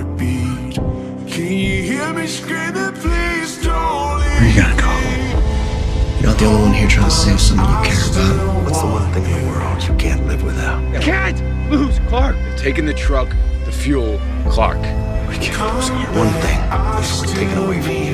heartbeat. Can you hear me screaming, please don't leave Where you gonna go? You're not the only one here trying to save someone you care about. What's the one thing in the world you can't live without? Can't lose Clarke. They're taking the truck, the fuel, Clarke. We can't lose. One thing is we're taking away from you.